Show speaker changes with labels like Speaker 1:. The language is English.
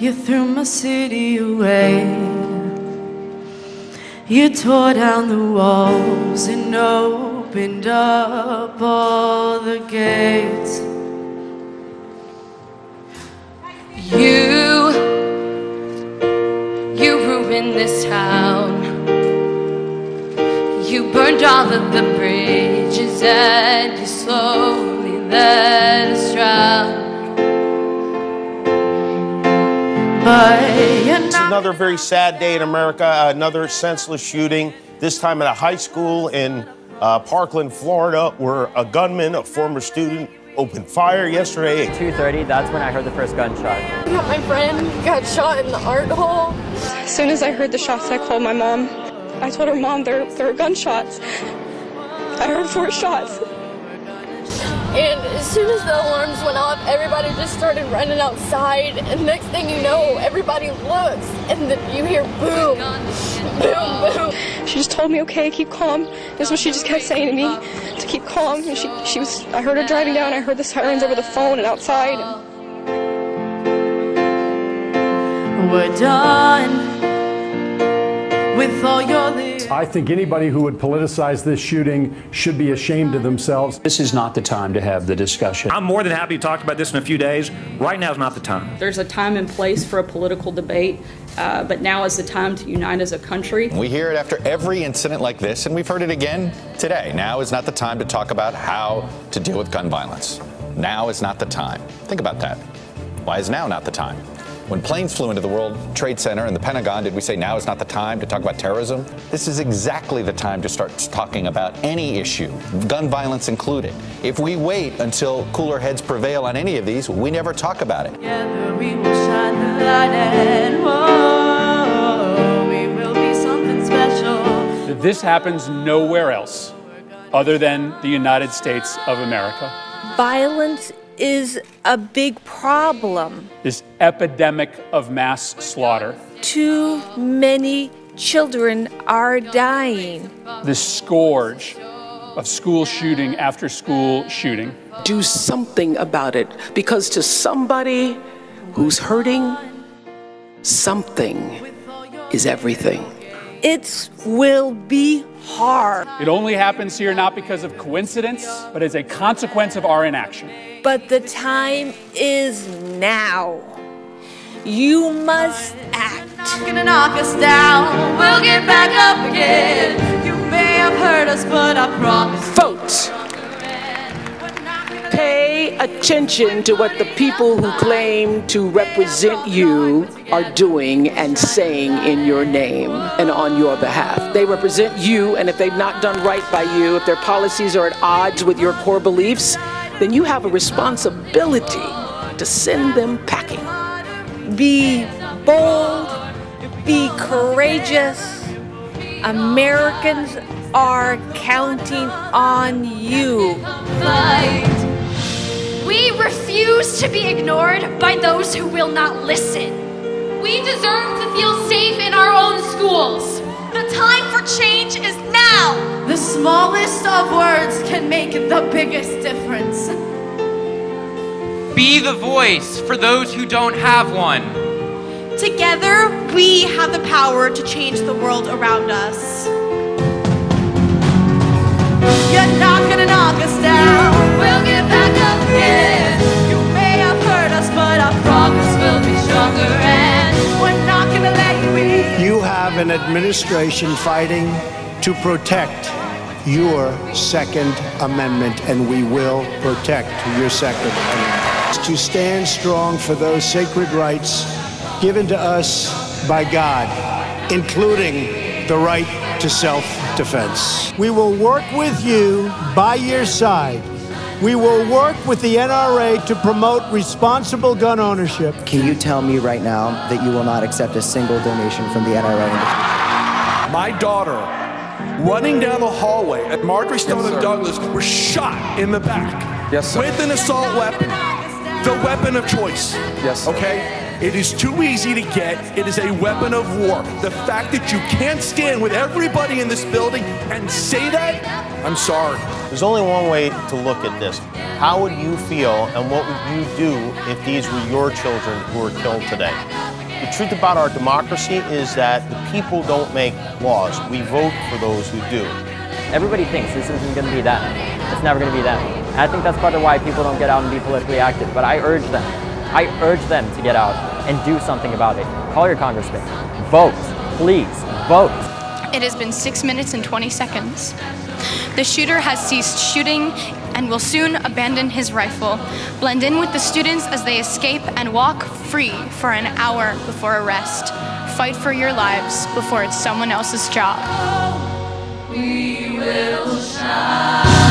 Speaker 1: You threw my city away. You tore down the walls and opened up all the gates.
Speaker 2: Ruined this town. You burned all of the bridges and you slowly let us drown.
Speaker 1: But.
Speaker 3: Another very sad day in America, another senseless shooting, this time at a high school in uh, Parkland, Florida, where a gunman, a former student, opened fire yesterday.
Speaker 4: 2.30, that's when I heard the first gunshot.
Speaker 5: My friend got shot in the art hall.
Speaker 6: As soon as I heard the shots, I called my mom. I told her, Mom, there, there were gunshots. I heard four shots.
Speaker 5: And as soon as the alarms went off, everybody just started running outside. And next thing you know, everybody looks and then you hear boom, boom, boom.
Speaker 6: She just told me, okay, keep calm. That's what she just kept saying to me, to keep calm. And she, she was, I heard her driving down. I heard the sirens over the phone and outside.
Speaker 1: We're done with all your lives.
Speaker 7: I think anybody who would politicize this shooting should be ashamed of themselves.
Speaker 8: This is not the time to have the discussion.
Speaker 9: I'm more than happy to talk about this in a few days. Right now is not the time.
Speaker 10: There's a time and place for a political debate, uh, but now is the time to unite as a country.
Speaker 11: We hear it after every incident like this, and we've heard it again today. Now is not the time to talk about how to deal with gun violence. Now is not the time. Think about that. Why is now not the time? When planes flew into the World Trade Center and the Pentagon, did we say now is not the time to talk about terrorism? This is exactly the time to start talking about any issue, gun violence included. If we wait until cooler heads prevail on any of these, we never talk about it.
Speaker 1: Together we will shine the light and whoa, we will be something special.
Speaker 12: This happens nowhere else other than the United States of America.
Speaker 13: Violence is a big problem.
Speaker 12: This epidemic of mass slaughter,
Speaker 13: Too many children are dying.
Speaker 12: this scourge of school shooting after school shooting.
Speaker 14: do something about it because to somebody who's hurting, something is everything.
Speaker 13: It will be hard,
Speaker 12: It only happens here not because of coincidence, but as a consequence of our inaction.
Speaker 13: but the time is now. You must act.
Speaker 1: Not gonna knock us down, we'll get back up again. You may have hurt us, but I promise.
Speaker 14: Vote. Pay attention to what the people who claim to represent you are doing and saying in your name and on your behalf. They represent you, and if they've not done right by you, if their policies are at odds with your core beliefs, then you have a responsibility to send them packing.
Speaker 13: Be bold, be courageous. Americans are counting on you.
Speaker 2: Fight. We refuse to be ignored by those who will not listen. We deserve to feel safe in our own schools. The time for change is now.
Speaker 1: The smallest of words can make the biggest difference.
Speaker 15: Be the voice for those who don't have one.
Speaker 16: Together, we have the power to change the world around us.
Speaker 17: An administration fighting to protect your Second Amendment, and we will protect your Second Amendment. To stand strong for those sacred rights given to us by God, including the right to self defense.
Speaker 18: We will work with you by your side. We will work with the NRA to promote responsible gun ownership.
Speaker 4: Can you tell me right now that you will not accept a single donation from the NRA?
Speaker 19: My daughter, running down the hallway at Marjory Stoneman Douglas, was shot in the back.
Speaker 20: Yes, sir.
Speaker 21: with an assault weapon, the weapon of choice.
Speaker 20: Yes, sir.
Speaker 21: Okay? It is too easy to get. It is a weapon of war. The fact that you can't stand with everybody in this building and say that, I'm sorry.
Speaker 3: There's only one way to look at this. How would you feel and what would you do if these were your children who were killed today? The truth about our democracy is that the people don't make laws. We vote for those who do.
Speaker 22: Everybody thinks this isn't going to be them. It's never going to be them. And I think that's part of why people don't get out and be politically active. But I urge them. I urge them to get out and do something about it. Call your congressman. Vote. Please, vote.
Speaker 23: It has been 6 minutes and 20 seconds. The shooter has ceased shooting and will soon abandon his rifle, blend in with the students as they escape, and walk free for an hour before arrest. Fight for your lives before it's someone else's job.
Speaker 24: We will shine.